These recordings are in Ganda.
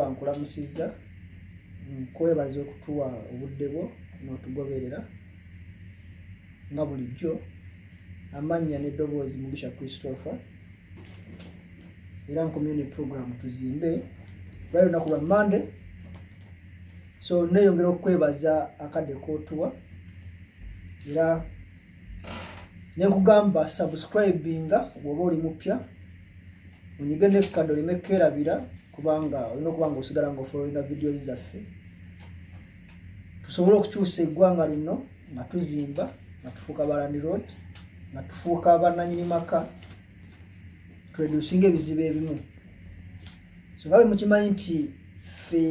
Tulaba nkulamusizza nkwebaza okutuwa obudde bwo n'otugoberera nga bulijjo amannya n'eddoboozi mugisha christopher era community program tuzimbe lwali lunaku lwa mande so neyongera okwebaza akadde kotuwa era nenkugamba subscribinga bwoba oli mupya onyige nekadde oleme kerabira kubanga olina okuba nga osigala nga ofolowinga videos zaffe. Tusobole okukyusa eggwanga lino nga tuzimba nga tufuuka balandirod nga tufuuka bananyini maka twedusinga ebizibu ebimu. So nga bwe mukimanyi nti ffe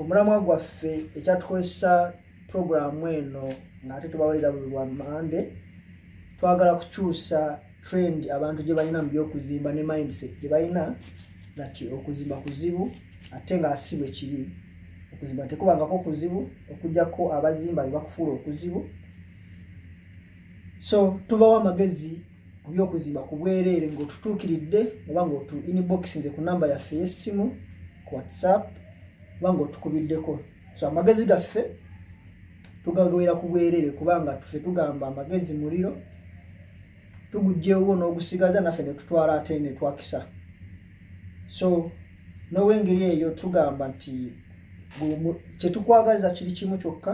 omulamwa gwaffe ekyatukozesa puroguramu eno ngaate tubawereza buli lwa mande twagala kukyusa trend abantu gye balina mu byokuzimba ne mindset gye balina nati okuzimba kuzibu ate nga si bwe kiri. Okuzimba tekubangako kuzibu okugjako abazimba bebakufuula okuzibu. So tubawo amagezi ku byokuzimba ku bwereere ngaotutuukiridde oba nga otu inboxinze ku namba yaffe y'essimu ku whatsapp oba nga otukubiddeko. So amagezi gaffe tugagawera ku bwereere kubanga tufe tugamba amagezi muliro tugugjewo n'ogusigaza naffe netutwala ate netwakisa so nowengeri eyo tugamba nti kyetukwagaza kiri kimu kyokka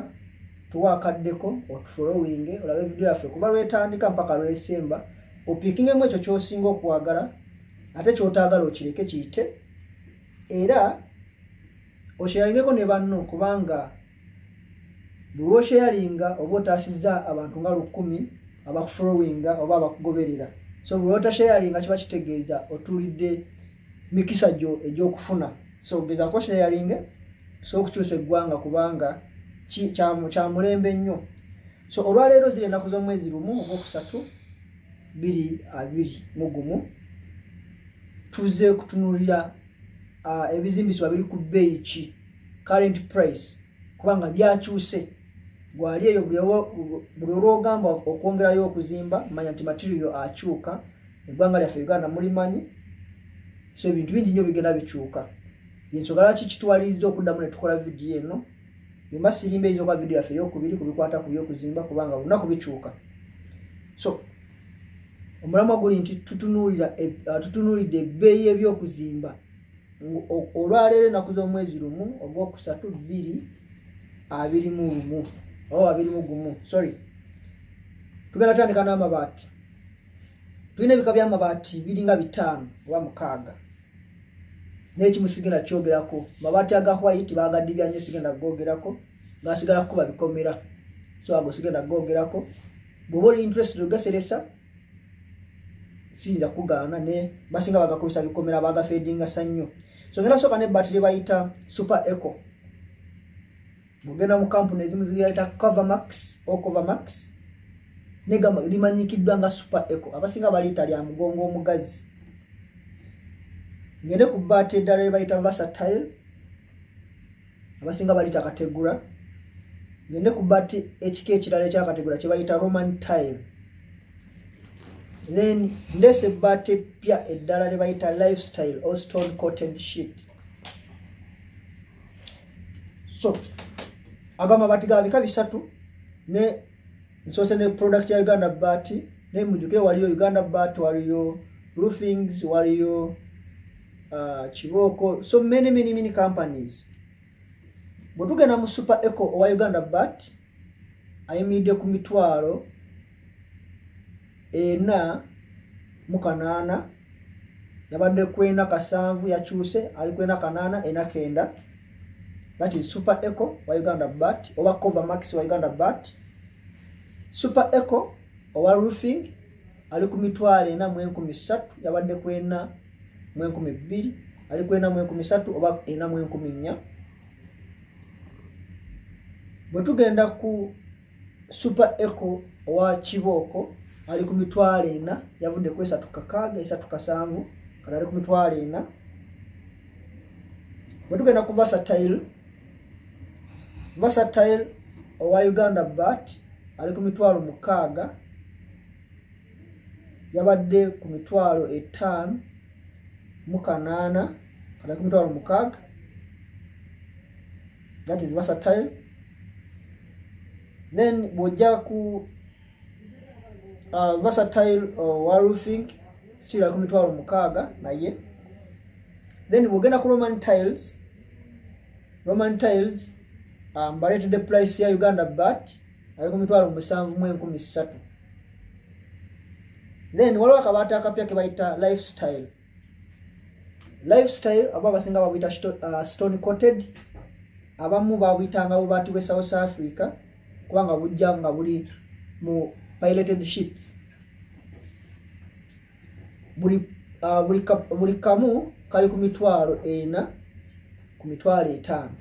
tuwa akaddeko otufolowinge olabe vidiyo yaffe kuba lwetandika mpaka lwesemba opiikingemu ekyo kyosinga okwagala ate kyotaagala okireke kiyite era okyeyalingeko ne banno kubanga buli osheyalinga oba otaasiza abantu nga lukumi abakufolowinga oba abakugoberera so buli otasheyalinga kiba kitegeeza otulidde mikisa gyo egyokufuna. So gezaako sheyalinge so okukyusa eggwanga kubanga kyamulembe nnyo. So olwaleero ziri ennaku z'omwezi lumu ogwokusatu biri abiri mu gumu tuze kutunulira uh, ebizimbisibwa biri ku bbeeyi ki current price kubanga byakyuse. Gwali eyo buli olwogamba okwongerayo okuzimba manya nti material akyuka eggwanga lyaffe uganda mulimanyi so ebintu bingi nnyo bigenda bikyuka. Yensogala ki kitwaliriza okuddamu netukola vidiyo eno? Bimba sirimba ezoba vidiyo yaffe eyokubiri kubikwata ku byokuzimba kubanga lunaku bikyuka. So omulamwa guli nti tutunuulidde ebbeeyi ebyokuzimba olwaleero ennaku z'omwezi lumu ogwokusatu bbiri abiri mu lumu. Oba abiri mu gumu. Sorry. Tugenda tandika n'amabaati. Tulina ebika by'amabaati biringa bitaano oba mukaaga n'ekimu sigenda kyogerako. Mabaati aga white bagadibya nnyo sigenda gogerako gasigala kuba bikomera. So ago sigenda gogerako bwoba oli interested ogaseresa siyinza kugaana ne basinga bagakubisa bikomera bagafedingasa nnyo so ngenda sooka nebaati lyebayita super eco bwogenda mu kampuni ezimu ziyita covermax o covermax limanyikiddwa nga super eco abasinga baliyita lya mugongo omugazi ngende ku baati eddala lyebayita versatile abasinga baliyita kategula ngende ku baati ekika ekirala ekyakategula kyebayita roman tile. Then ndese ebaati epya eddala lyebayita lifestyle o stone cotton sheet. So ago amabaati ga bika bisatu ne nsoose ne product ya uganda baati naye mujukire waliyo uganda baat waliyo roofings waliyo uh, kibooko so many many many companies. Bwe tugenda mu super eco owa uganda baat ayimiridde ku mitwalo ena mu kanaana yabadde kwena kasanvu yakyuse ali kwena kanaana ena kenda. That is super eco wa uganda bat oba cover max wa uganda bat. Super eco owa roofing ali ku mitwalo ena mu enkumi ssatu yabadde kwena mu enkumi bbiri ali kwena mu enkumi ssatu oba ena mu enkumi nnya bwe tugenda ku super eco owa kibooko ali ku mitwalo ena yavudde ku esatu kakaaga esatu kasanvu kati ali ku mitwalo ena. Bwe tugenda ku versatile versatile owa uganda bat ali ku mitwalo mukaaga yabadde ku mitwalo etaano mu kana kumitwalo ku mukaaga that is versatile. Then bwojja ku uh, versatile uh, wa roofing still ali mitwalo mukaaga naye. Then bwogenda ku roman tiles. Roman tiles um, baletedde price ya uganda bat ali kumitwalo musanvu mu enkumi ssatu. Then waliwo akabaata akapya ke bayita lifestyle lifestyle aba abasinga babuyita uh, stone coated abamu babuyitanga bubaati bwe south africa kubanga bujja nga buli mu piloted sheets buli, uh, buli, ka, buli kamu kali ku mitwalo ena ku mitwalo etaano.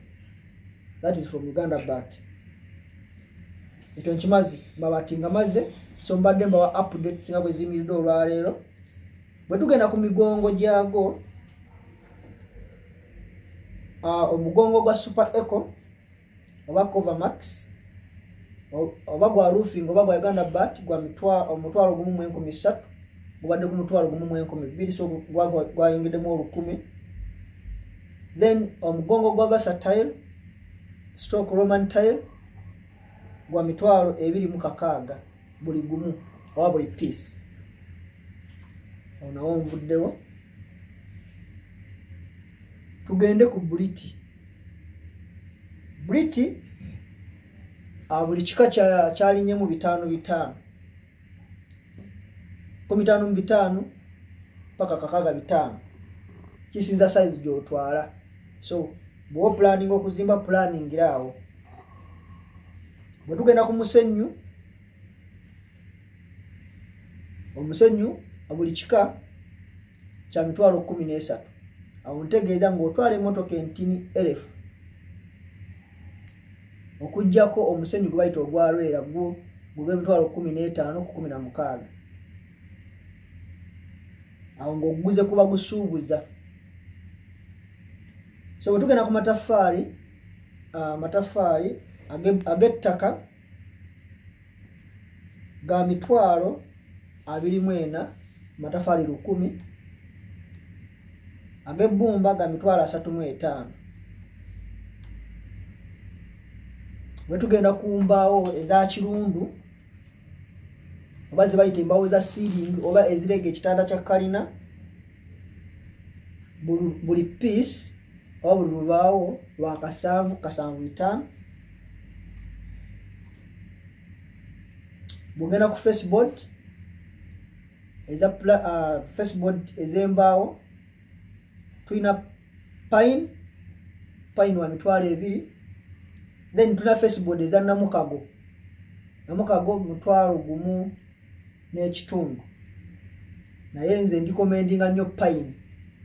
That is from uganda bat ekyo nkimazi mabaati nga maze so mbadde mbawa updates nga bwe ziyimiridde olwaleero. Bwe tugenda ku migongo gyago omugongo gwa super eco oba covermax oba gwa roofing oba gwa uganda bat gwa omutwalo gumu mu enkumi ssatu gubadde ku mutwalo gumu mu enkumi bbiri so gwayongeddemu olukumi. Then omugongo gwa versatile stock roman tile gwa mitwalo ebiri mu kakaaga buli gumu oba buli piece. Onawo nvuddewo tugende ku briti. Briti buli kika kyalinyemu bitaano bitaano. Kumi bitaano mu bitaano paka kakaaga bitaano. Kisinza size gyotwala. So bwewa planning okuzimba planningira awo. Bwe tugenda ku musenyu omusenyu buli kika kya mitwalo kumi n'esatu awo ntegeeza ngaotwala emotoka entini erefu okugjako omusenyu gwe bayita ogwalwera gwo guba emitwalo kumi n'etaano ku kumi na mukaaga. Awo ngaoguze kuba gusuubuza so bwe tugenda ku mataffaali amataffaali ag'ettaka ga mitwalo abiri mu ena mataffaali lukumi ag'ebbumba ga mitwalo asatu mu etaano. Bwe tugenda ku mbaawo eza kirundu oba ze bayita embaawo za siiringi oba ezirega ekitanda kya kalina buli piisi oba buli lubaawo lwa kasanvu kasanvu bitaano bwogenda ku faceboard eza uh, faceboard ez'embaawo tulina pine pine wa mitwalo ebiri then tulina faceboard eza namukago. Namukago mutwalo gumu n'ekitundu. Naye nze ndikomendinga nnyo pine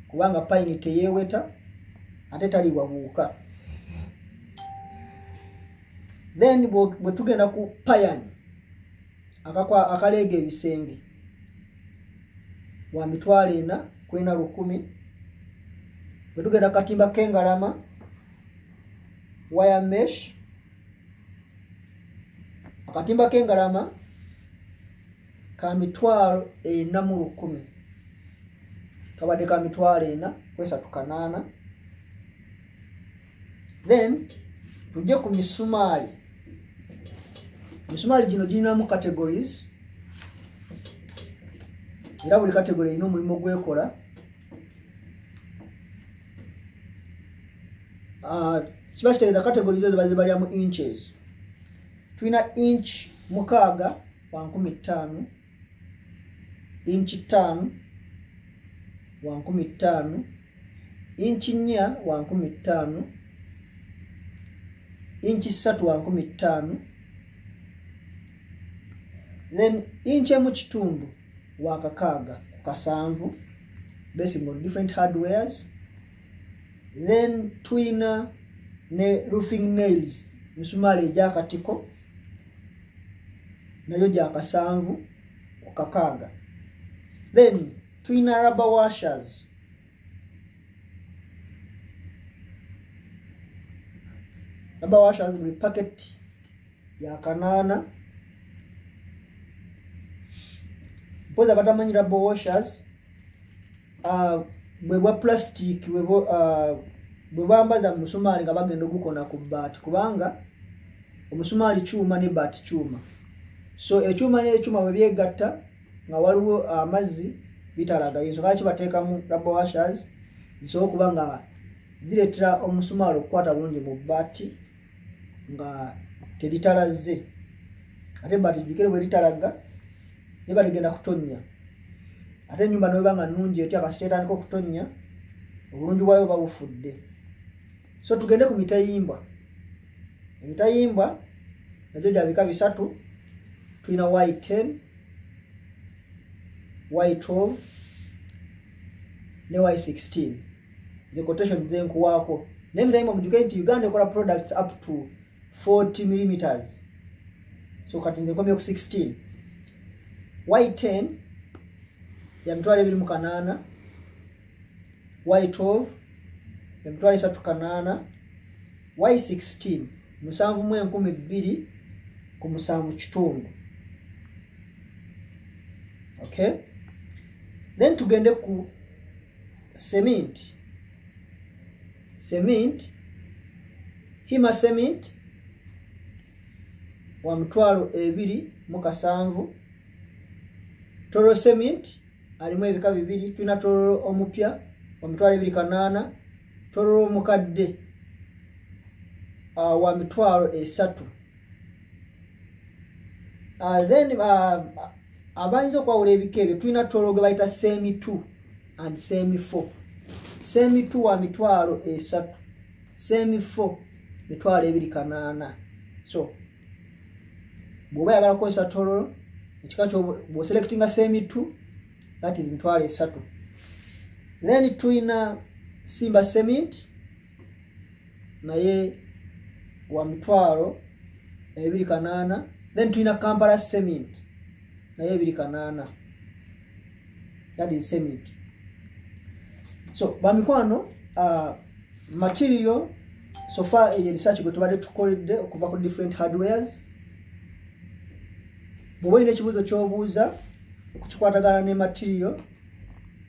kubanga pine teyeweta ate taliibwa buuka then bwe tugenda ku payan akaleega ebisenge. Wa mitwalo ena kwena lukumi bwe tugenda katimba kengalama wire mesh. Akatimba kengalama ka mitwalo ena mu lukumi. Kabadde ka mitwalo ena kwesatu kanaana. Then tujje ku misumaali. Misumaali gino girinamu categories era buli category erina omulimu gwekola kiba kitegeeza categories ezo bazibalira mu inches. Tulina inch mukaaga wa nkumi ttaano inchi ttaano wa nkumi ttaano inchi nnya wa nkumi ttaano inchi ssatu wa nkumi ttaano then inchi emu kitundu wa kakaaga ku kasanvu basing on different hardwares then twina ne roofing nails. Misumaali egyakatiko nayo gyakasanvu ku kakaaga. Then twina rubber washers. Rubber washers buli packet ya kanaana. Mpozi abatamanyi rubber washers uh, bwe bwa bwo, uh, bwe bambaza mu musumaali nga bagenda ogukona ku bbaati kubanga omusumaali kyuma ne baati kyuma. So ekyuma n'ekyuma bwe byegatta nga waliwo amazzi bitalagayo ensonga ki bateekamu rabowashers zisobola okuba nga zireetera omusumaali okukwata bulungi mu bbaati nga teritalaze. Ate bbaati jjukire bwe litalaga ne baligenda kutonnya ate ennyumba neweba nga nnungi etya? Kasita etandika okutonnya obulungi bwayo buba bufudde so tugende ku mitayimbwa. Emitayimbwa nagyo gya bika bisatu. Tulina y10 y12 ne y16 ze quotation zenkuwaako nemitayimbwa mujuke nti uganda ekola products up to 40 millimeters. So kati nze nkomye ku 16 y10 ya mitwalo ebiri mu kanaana y12 ya mitwalo esatu kanaana y16 musanvu mu enkumi bbiri ku musanvu kitundu. Okay then tugende ku cement. Cement hima cement wa mitwalo ebiri mu kasanvu. Toro cement alimu ebika bibiri tulina tororo omupya wa mitwalo ebiri kanaana tororo omukadde uh, wa mitwalo esatu. Uh, then uh, abayinza okwawula ebika ebyo tulina toro ge bayita semi 2 and semi 4 semi 2 wa mitwalo esatu semi 4 mitwalo ebiri kanaana. So bw'oba yagala kukozesa tororo ekika bw'oselectinga semi 2 that is mitwalo esatu then tulina simba cement naye wa mitwalo ebiri kanaana. Then tulina kampala cement naye ebiri kanaana. That is cement. So bamikwano uh, material sofa eyo research gwe tubadde tukoledde okuva ku different hardwares. Bw'oba olina ekibuuzo ky'obuuza okukikwatagana ne material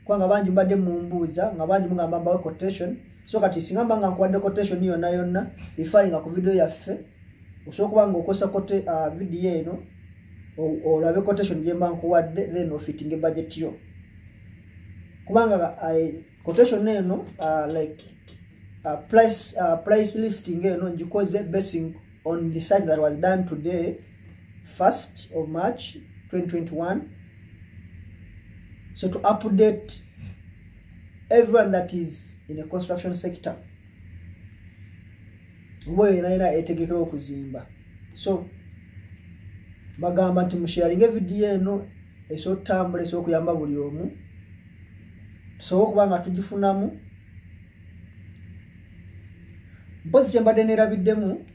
kubanga bangi mbadde mumbuuza nga bangi mugamba mbawe quotation. So kati singa mba nga nkuwadde quotation yonna yonna referringa ku video yaffe osobola okuba nga okozesa uh, video eno olabe quotation gyemba nkuwadde then ofitting budget yo. Kubanga uh, quotation eno uh, like uh, price, uh, price listing eno ngikoze basing on research that was done today 1st of march 2021 so to update everyone that is in a construction sector oba oyo yenayina etegekera okuzimba. So bagamba nti musharinga evidiyo eno esobola otambula esobola okuyamba buli omu. Tusobole okuba nga tugifunamu. Mpozi kyembadde nerabiddemu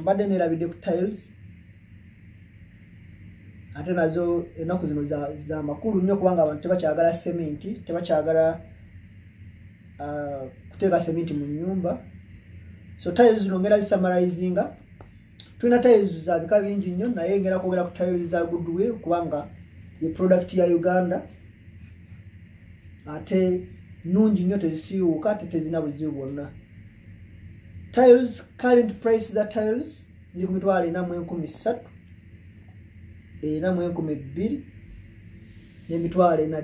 mbadde nerabidde ku tiles ate nazo ennaku zino za makulu nnyo kubanga abantu tebakyagala sementi tebakyagala kuteeka sementi mu nyumba so tiles zino ngera zisamalizinga tulina tiles za bika bingi nnyo naye ngera kwogera ku tiles za goodwill kubanga ye product ya uganda. Ate nungi nnyo tezisiiwuuka ate tezina buzibu bwonna. Tiles current price za tiles ziri ku mitwalo ena mu enkumi ssatu ena mu enkumi bbiri n'emitwalo ena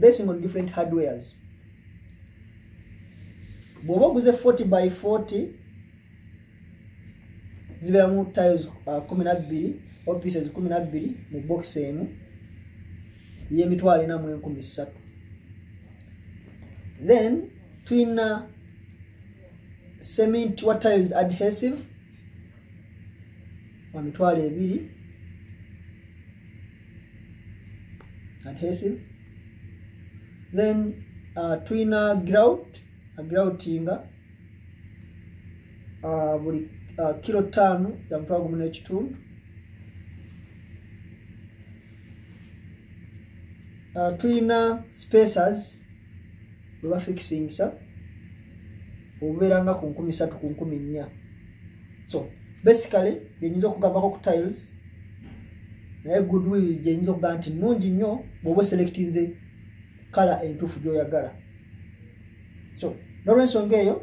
basing on different hardwares. Bw'oba oguze 40 by 40 zibeeramu tiles uh, kumi nabbiri pieces kumi nabbiri mu box emu y'emitwalo ena mu enkumi ssatu then tulina cement wa tiles adhesive wa mitwalo ebiri adhesive. Then uh, tulina grout agroutinga uh, buli uh, kilo tano ya mutwalo gumu n'ekitundu. Uh, tulina spacers bwe bafixingisa obubeeranga ku nkumi satu ku nkumi nnya. So basically byenyinza okugambako ku tiles naye goodwill gyenyinza okugaa nti nungi nnyo bw'oba oselectinze kala entuufu gy'oyagala. So nolwensonga eyo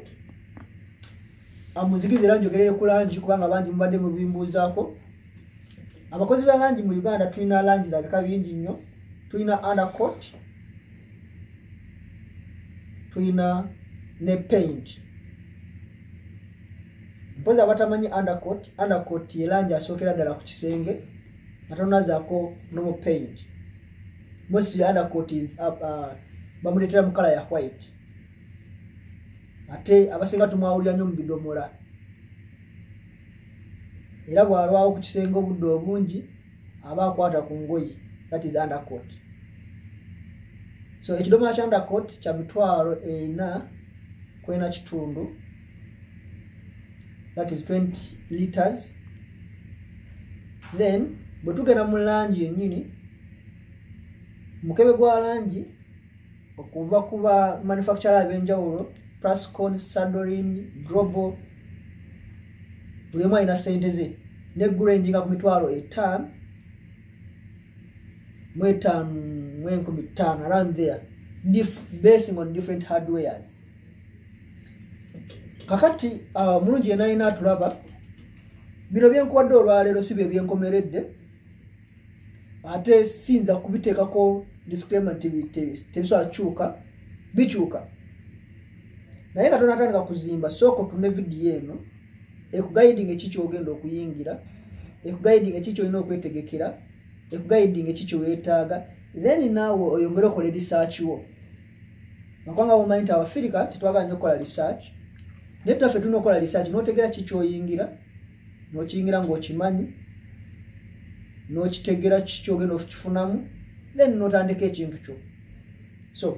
amuzigizi era njogerere ku langi kubanga bangi mubadde mubimbuuzaako. Abakozi ba langi mu uganda tulina langi za bika bingi nnyo. Tulina undercot tulina ne paint. Mpozi abatamanyi undercot undercot yelangi asookera ddala ku kisenge atonazaako nomo paint mostly undercot is uh, uh, bamuleetera mu kala ya white. Ate abasinga tumwawulira nnyo mu bidomola. Era bw'alwawo ku kisenge obudde obungi aba akwata ku ngoyi that is undercot so ekidomola kya undercot kya mitwalo ena kwena kitundu that is 20 liters. Then bwe tugenda mu langi yennyini mukebe gwa langi okuva ku ba manufacturer ab'enjawulo plascon sadorin global buli emu alina sente ze negurenjinga ku mitwalo etaano mu etaano mu enkumi ttaano around there basing on different hardwares. Kakati mulungi yenalina atulaba bino byenkuwadde olwaleero si bye byenkomeredde ate siyinza kubiteekako disclaimer nti tebisobola kukyuka bikyuka. Naye nga tonatandika kuzimba sooka otune vidiyo eno ekugaiding eki kyogenda okuyingira ekugaiding eki kyolina okwetegekera ekugaiding eki kyeweetaaga then naawe oyongere okola research wo. Nakubanga bomanyi nti abafirika tetwagala nyo okukola research. Naye tunaffe tulina okukola research notegera ki kyoyingira nokiyingira ngaokimanyi nokitegera ki kyogenda okukifunamu then notandika ekintu kyo. So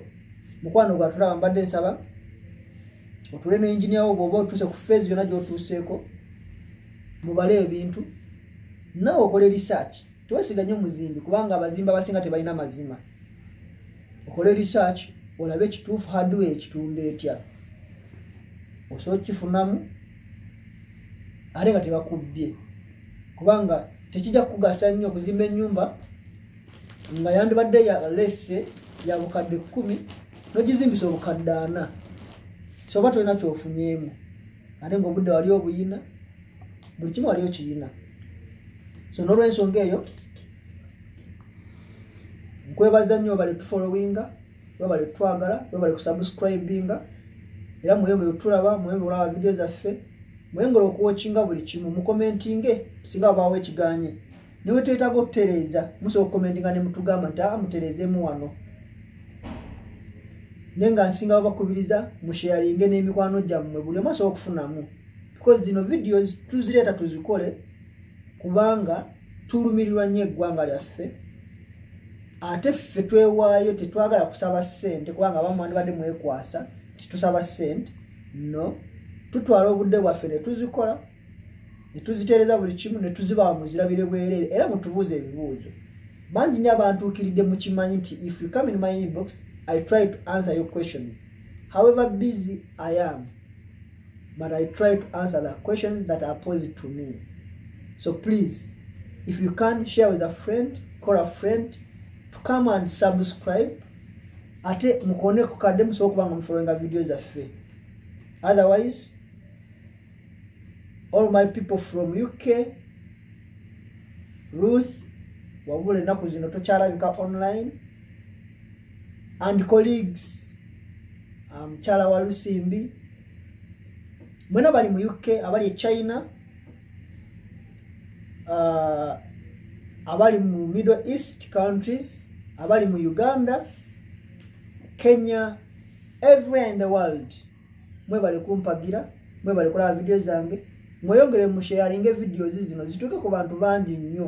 mukwano gwatulaba mbadde nsaba otule ne engineer wo bwoba otuuse ku feezi yonna gyotuuseeko mubale ebintu naawe okole research. Tewesiganye omuzimbi kubanga abazimbi abasinga tebalina mazima. Okole research olabe ekituufu hardware ekitunda etya. Osobola okukifunamu ate nga tebakubbye kubanga tekijja kukugasa nnyo okuzimba ennyumba nga yandibadde ya lese ya bukadde kkumi nogizimbisa obukadde ana. Soba tolina kyofunyeemu ate ngaobudde wali obuyina buli kimu wali okiyina so nolwensonga eyo nkwebaza nnyo webale tufollowinga webale twagala webale kusubscribinga era mweyongere otulaba mweyongere olaba vidiyo zaffe mweyongere okuwokinga buli kimu mukomentinge singa babaawo ekiganye. Niwe twetaaga okutereeza musobola okukomentinga ne mutugamba nti aa mutereezemu wano. Naye nga nsinga babakubiriza musheyalinge n'emikwano gyammwe buli omu asobola okufunamu. Because zino vidiyo tuzireeta tuzikole kubanga tulumirirwa nnyo eggwanga lyaffe. Ate ffe twewaayo tetwagala kusaba ssente kubanga abamu wandibadde mwekwasa titusaba ssente. No tutwala obudde bwaffe ne tuzikola ne tuziteereza buli kimu ne tuzibawa muzirabire bwereere era mutubuuza ebibuuzo. Bangi nnyo abantuukiridde mukimanyi nti if you come in my inbox i try to answer your questions however busy i am but i try to answer the questions that are posed to me. So please if you can share with a friend call a friend to come and subscribe ate mukone ku kadde musobola okuba nga mufollowinga vidiyo zaffe. Otherwise all my people from uk ruth wabula ennaku zino tokyalabika online and colleagues. Mukyala um, wa lusimbi mwena bali mu uk abali e china uh, abali mu middle east countries abali mu uganda kenya everywhere in the world. Mwebale kumpagira mwebale kulaba vidiyo zange mweyongere musheyalinga evidiyo zi zino zituuke ku bantu bangi nnyo.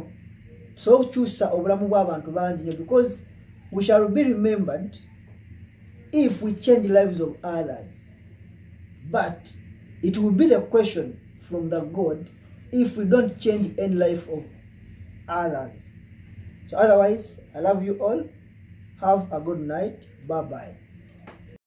Tusobole okukyusa obulamu bw'abantu bangi nnyo because we shall be remembered if we change lives of others. But it will be the question from the god if we don't change any life of others. So otherwise i love you all. Have a good night. Bye bye